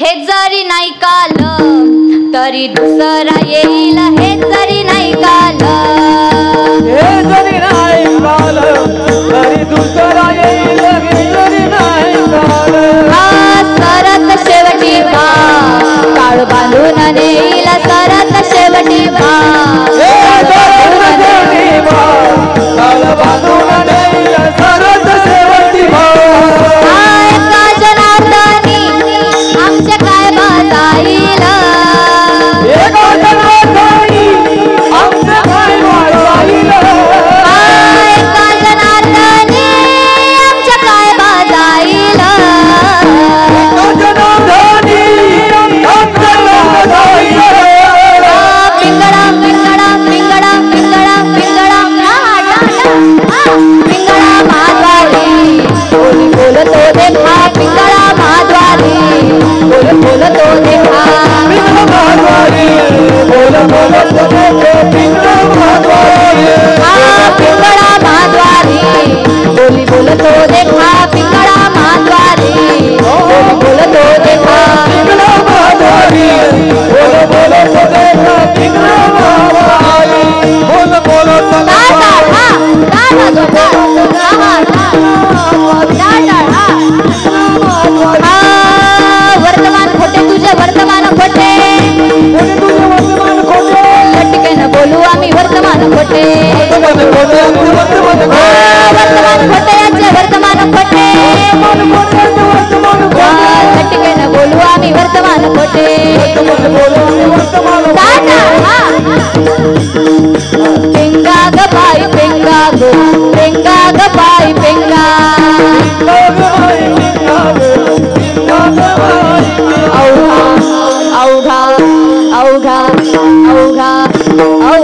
हे जरी नाही काल तरी दुसरा येईल हे जरी नाही काल. हे जरी नाही काल बोली बोलतो देखा पिंगळा माधवारी बोल बोलतो देखा। पिंगळ माधवारी, बोल बोल बोल पिंगळ माधवारी. हा पिंगळा माधवारी बोली बोलतो देखा पिंगळा माधवारी बोली बोलतो देखा। पिंगळ माधवारी, बोल बोल बोल पिंगळ माधवारी. बोल बोल बोल टाटा हा टाटा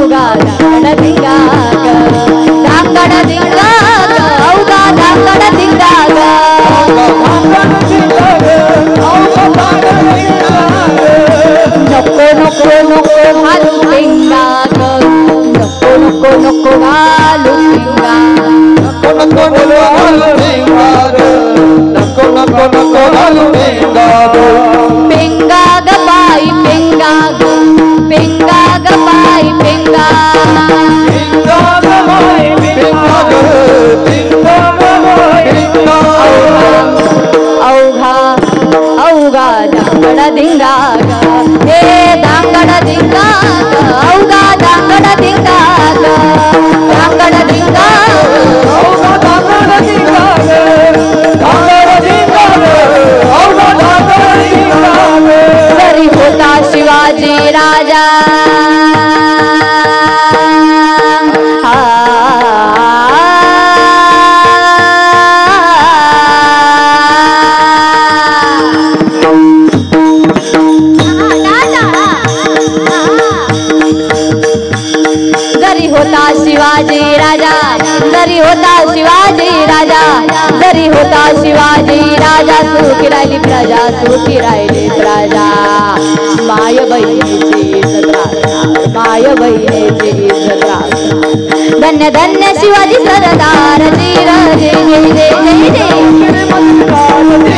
अवघा अवघा दांगड धिंगा ग दांगड धिंगा ग अवघा दांगड धिंगा ग नको नको नको घालू पेंगा ग नको नको नको घालू पेंगा पेंगा ग बाई शिवाजी राजा। होता शिवाजी राजा, जरी होता शिवाजी राजा, जरी होता शिवाजी राजा, सुखी राहिली प्रजा, सुखी राहिली प्रजा। माय माय धन्य धन्य शिवाजी सरदार धीर जय जय जय जय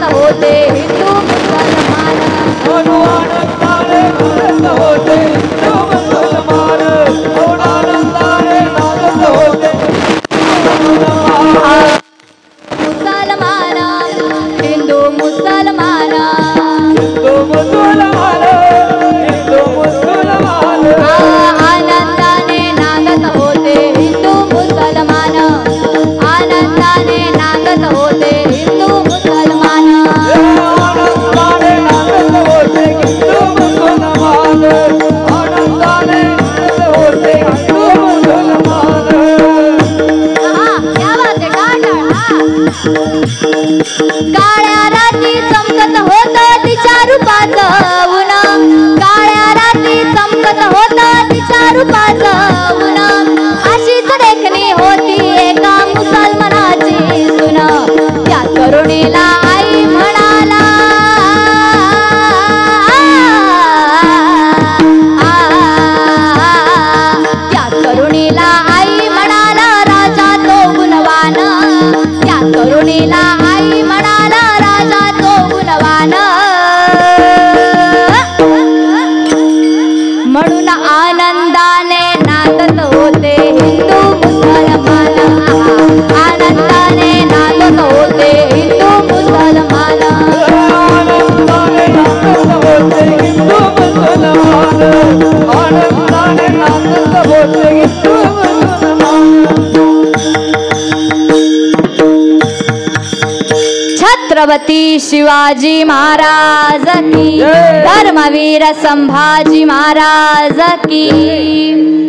What is काळ्या रात्री चमकत होत तिच्या रूपाचं ऊन. काळ्या रात्री चमकत होत तिच्या रूपाचं छत्रपती शिवाजी महाराज की धर्मवीर संभाजी महाराज की